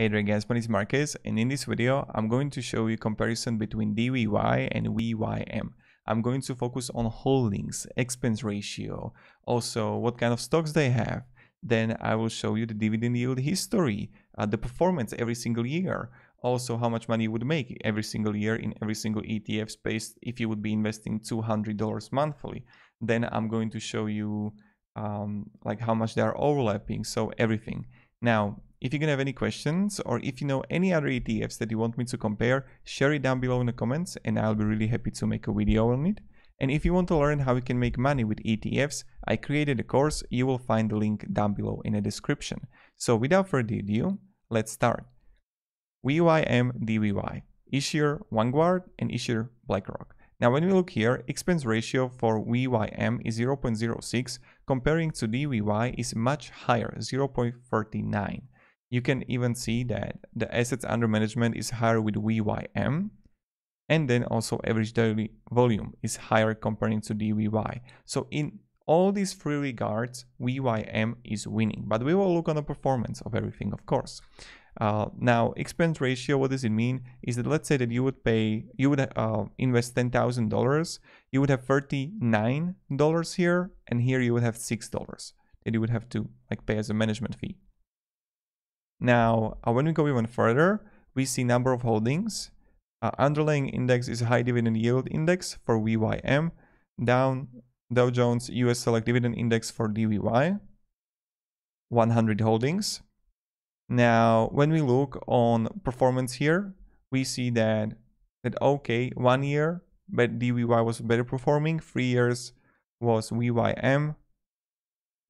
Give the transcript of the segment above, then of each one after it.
Hey there my name is Marcus and in this video I'm going to show you comparison between DVY and VYM. I'm going to focus on holdings, expense ratio, also what kind of stocks they have. Then I will show you the dividend yield history, uh, the performance every single year, also how much money you would make every single year in every single ETF space if you would be investing $200 monthly. Then I'm going to show you um, like how much they are overlapping, so everything. Now, if you're gonna have any questions or if you know any other ETFs that you want me to compare, share it down below in the comments and I'll be really happy to make a video on it. And if you want to learn how you can make money with ETFs, I created a course, you will find the link down below in the description. So without further ado, let's start. VYM DVY, issuer Vanguard and issuer BlackRock. Now when we look here, expense ratio for VYM is 0.06, comparing to DVY is much higher, 0.39. You can even see that the assets under management is higher with VYM, and then also average daily volume is higher comparing to DVY. So in all these three regards, VYM is winning, but we will look on the performance of everything, of course. Uh, now, expense ratio, what does it mean? Is that let's say that you would pay, you would uh, invest $10,000, you would have $39 here, and here you would have $6 that you would have to like pay as a management fee. Now, uh, when we go even further, we see number of holdings. Uh, underlying index is high dividend yield index for VYM, down Dow Jones US Select Dividend Index for DVY, 100 holdings. Now, when we look on performance here, we see that, that okay, one year, but DVY was better performing, three years was VYM,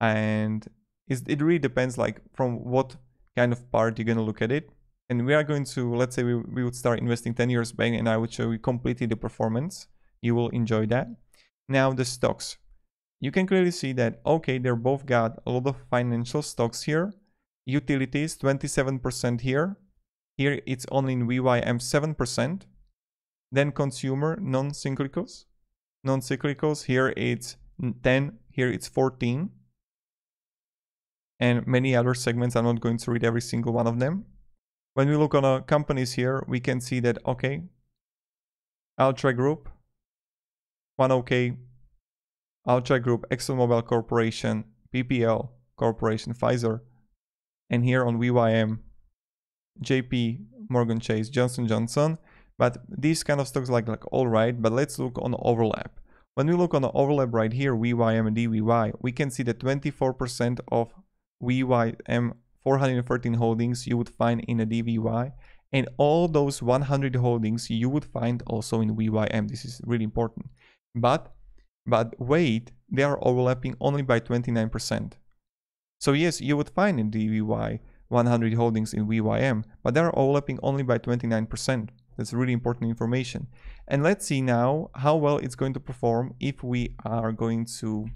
and it really depends like from what kind of part you're going to look at it. And we are going to, let's say we, we would start investing 10 years back and I would show you completely the performance. You will enjoy that. Now the stocks. You can clearly see that, okay, they're both got a lot of financial stocks here utilities 27% here. Here it's only in VYM 7%. Then consumer non-cyclicals. Non-cyclicals here it's 10, here it's 14. And many other segments, I'm not going to read every single one of them. When we look on our companies here, we can see that, okay, Altria Group, 10K, Altria Group, ExxonMobil Corporation, PPL Corporation, Pfizer, and here on VYM, JP Morgan Chase, Johnson Johnson. But these kind of stocks like, like all right, but let's look on overlap. When we look on the overlap right here, VYM and DVY, we can see that 24% of VYM 413 holdings you would find in a DVY and all those 100 holdings you would find also in VYM. This is really important. But but wait, they are overlapping only by 29%. So yes, you would find in DVY 100 holdings in VYM, but they are overlapping only by 29%. That's really important information. And let's see now how well it's going to perform if we are going to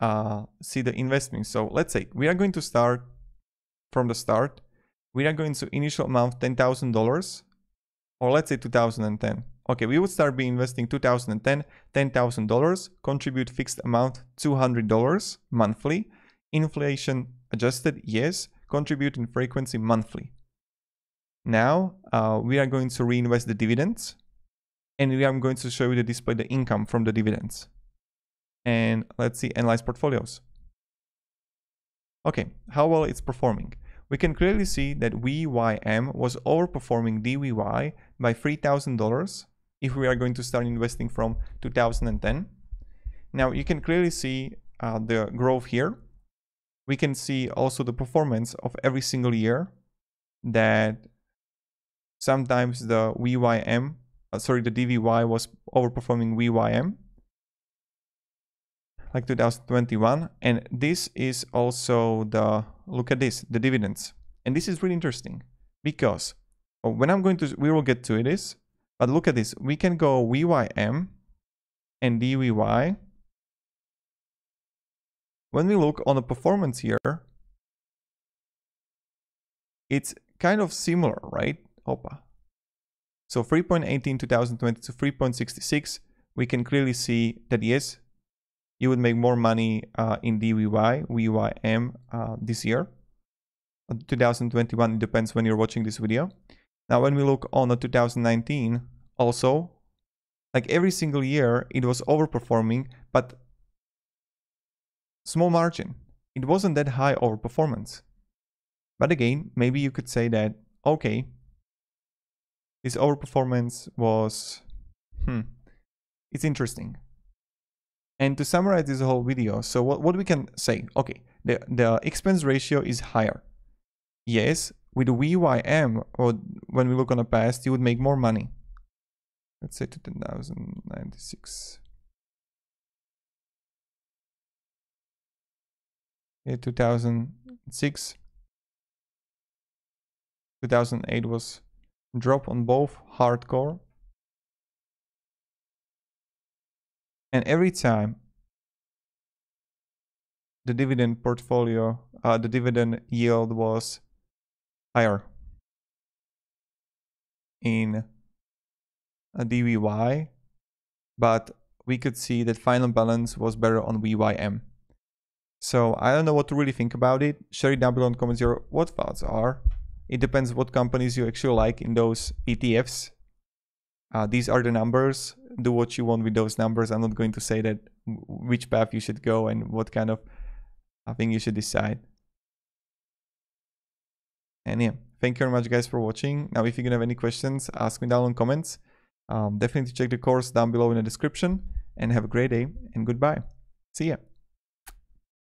uh, see the investment. So let's say we are going to start from the start. We are going to initial amount $10,000 or let's say 2010. Okay, we would start by investing 2010, $10,000, contribute fixed amount $200 monthly, inflation adjusted, yes, contribute in frequency monthly. Now uh, we are going to reinvest the dividends and we are going to show you the display the income from the dividends. And let's see, analyze portfolios. Okay, how well it's performing. We can clearly see that VYM was overperforming DVY by $3,000 if we are going to start investing from 2010. Now you can clearly see uh, the growth here. We can see also the performance of every single year that sometimes the VYM, uh, sorry, the DVY was overperforming VYM like 2021 and this is also the look at this the dividends and this is really interesting because oh, when i'm going to we will get to it is but look at this. We can go VYM and DVY. When we look on the performance here, it's kind of similar, right? Opa. So 3.18 2020 to 3.66, we can clearly see that yes, you would make more money uh, in DVY, VYM uh, this year. 2021, it depends when you're watching this video. Now, when we look on the 2019, also, like every single year, it was overperforming, but small margin. It wasn't that high overperformance. But again, maybe you could say that, okay, this overperformance was, hmm, it's interesting. And to summarize this whole video, so what, what we can say, okay, the, the expense ratio is higher. Yes, with VYM, or when we look on the past, you would make more money. Let's say 2096. Yeah, 2006. 2008 was drop on both hardcore and every time the dividend portfolio uh, the dividend yield was higher in a DVY but we could see that final balance was better on VYM so I don't know what to really think about it share it down below in the comments your what thoughts are it depends what companies you actually like in those ETFs. Uh, these are the numbers. Do what you want with those numbers. I'm not going to say that which path you should go and what kind of I think you should decide. And yeah, thank you very much guys for watching. Now, if you have any questions, ask me down in comments. Um, definitely check the course down below in the description and have a great day and goodbye. See ya.